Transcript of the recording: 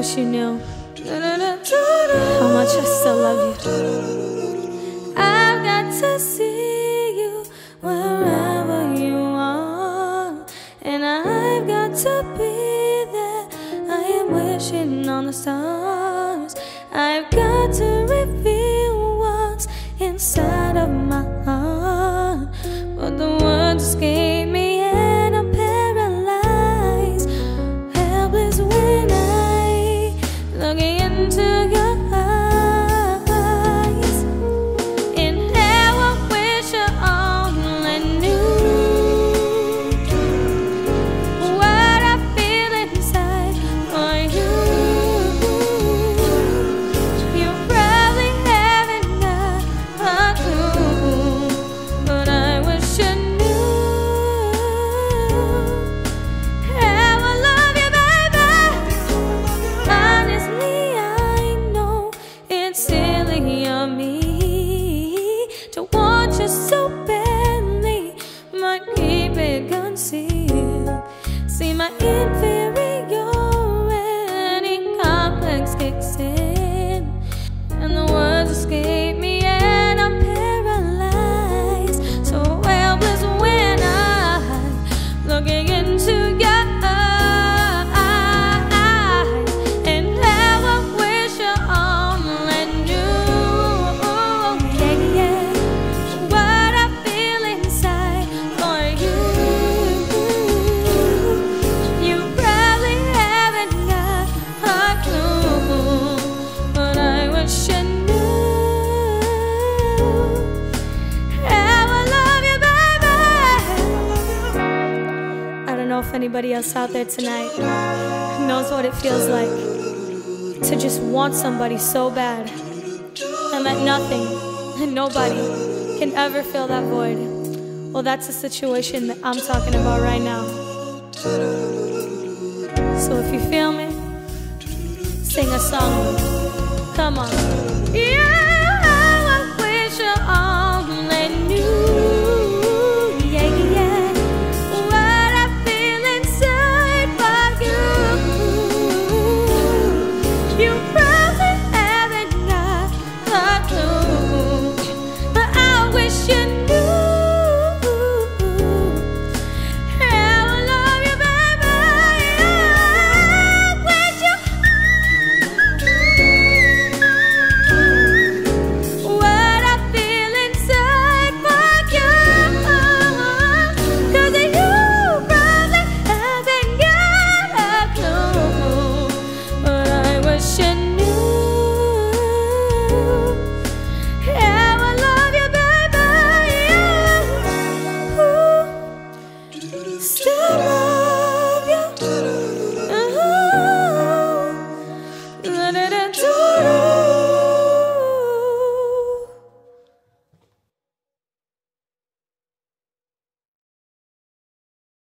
wish you knew how much I still love you. I've got to see you wherever you are, and I've got to be there. I am wishing on the stars. I've got to. cima anybody else out there tonight knows what it feels like to just want somebody so bad and that nothing and nobody can ever fill that void. Well, that's the situation that I'm talking about right now. So if you feel me, sing a song. Come on. Yeah!